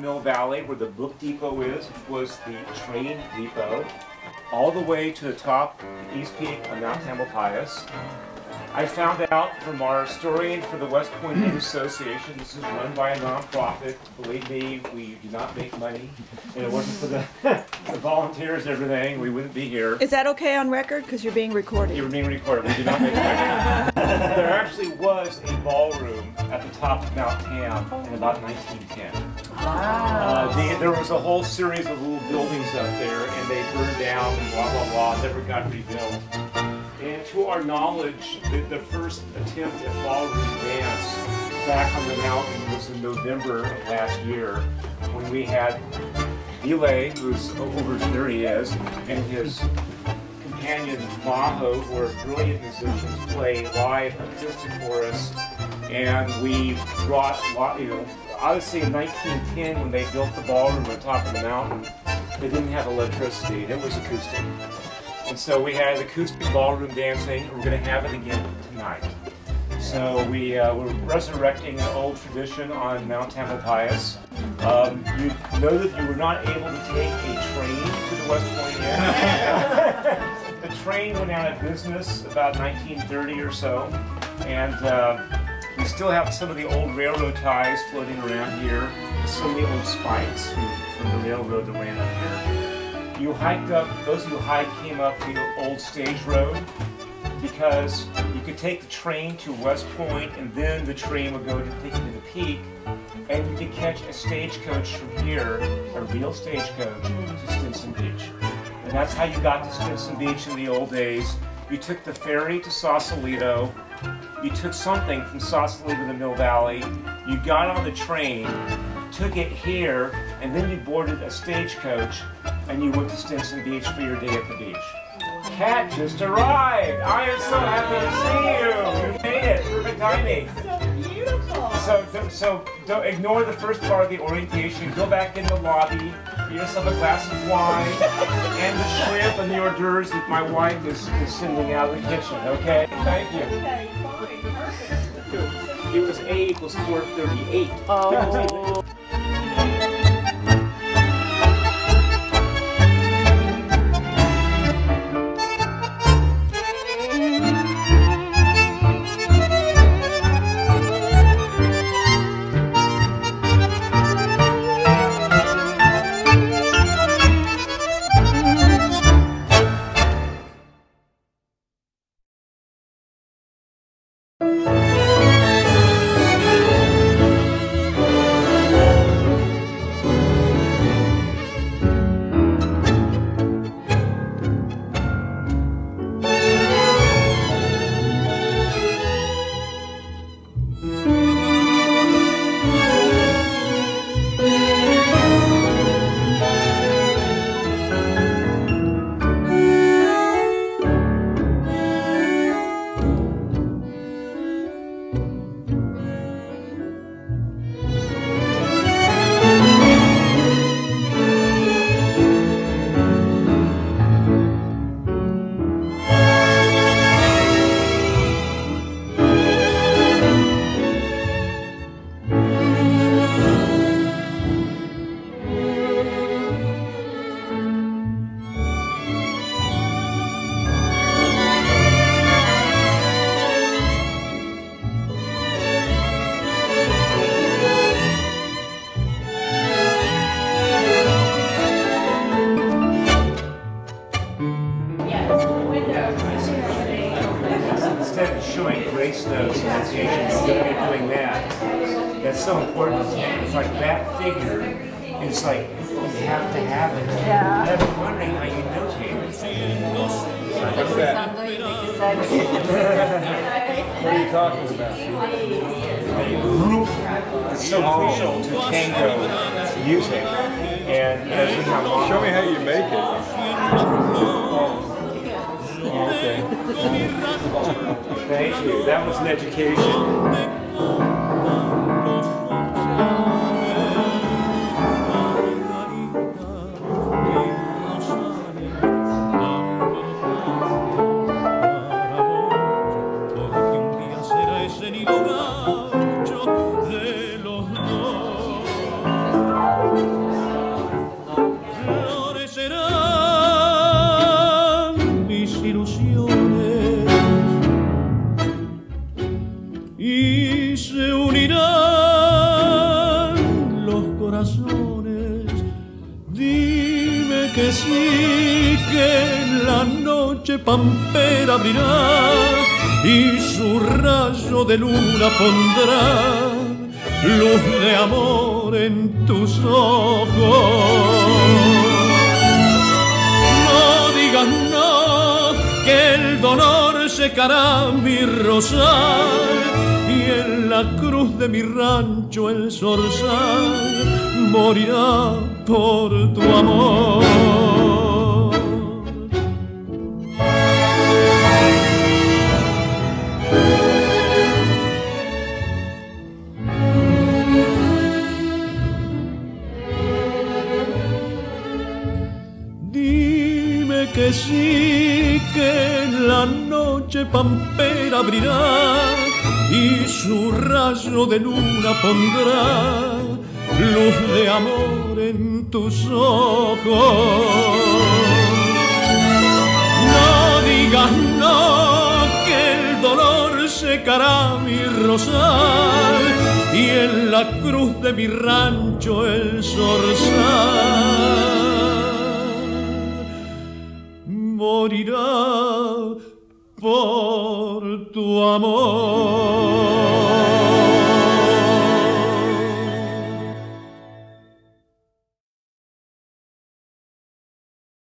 Mill Valley where the book depot is, was the train depot, all the way to the top East Peak of Mount Tamalpais. I found out from our historian for the West Point Inn Association, this is run by a nonprofit. Believe me, we do not make money. And it wasn't for the, the volunteers and everything, we wouldn't be here. Is that okay on record? Because you're being recorded. You're being recorded. We do not make money. there actually was a ballroom at the top of Mount Tam in about 1910. Uh, the, there was a whole series of little buildings up there, and they burned down and blah blah blah. Never got rebuilt. To our knowledge, the, the first attempt at ballroom dance back on the mountain was in November of last year, when we had Ville, who's over there he is, and his companion Maho, who are brilliant musicians, play live acoustic for us. And we brought, you know, obviously in 1910 when they built the ballroom on top of the mountain, they didn't have electricity, and it was acoustic. And so we had acoustic ballroom dancing, and we're going to have it again tonight. So we, uh, we're resurrecting an old tradition on Mount Tamalpais. Um, you know that you were not able to take a train to the West Point yet. the train went out of business about 1930 or so, and uh, we still have some of the old railroad ties floating around here, some of the old spikes from, from the railroad that ran up here. You hiked up, those of who hiked came up the old stage road because you could take the train to West Point and then the train would go to take you to the peak and you could catch a stagecoach from here, a real stagecoach, mm. to Stinson Beach. And that's how you got to Stinson Beach in the old days. You took the ferry to Sausalito, you took something from Sausalito to Mill Valley, you got on the train, took it here, and then you boarded a stagecoach and you went to Stinson Beach for your day at the beach. Cat just arrived. I am so happy to see you. You made it. Perfect timing. So beautiful. So, so, so don't ignore the first part of the orientation. Go back in the lobby. Get yourself a glass of wine and the shrimp and the hors d'oeuvres that my wife is, is sending out of the kitchen. Okay? Thank you. Okay, fine, perfect. It was A equals 438. Oh. Doing that. That's so important. It's like that figure. It's like you have to have it. Yeah. I've been wondering how you notate it. What's that? What are you talking about? It's so crucial to tango music. And as in my mom, Show me how you make it. Oh, Thank you. That was an education. Pampera abrirá y su rayo de luna pondrá luz de amor en tus ojos. No digas no, que el dolor secará mi rosal y en la cruz de mi rancho el zorzal morirá por tu amor. Dime que sí, que la noche pampera abrirá y su rayo de luna pondrá luz de amor en tus ojos. Mi rosal y en la cruz de mi rancho el zorzal morirá por tu amor.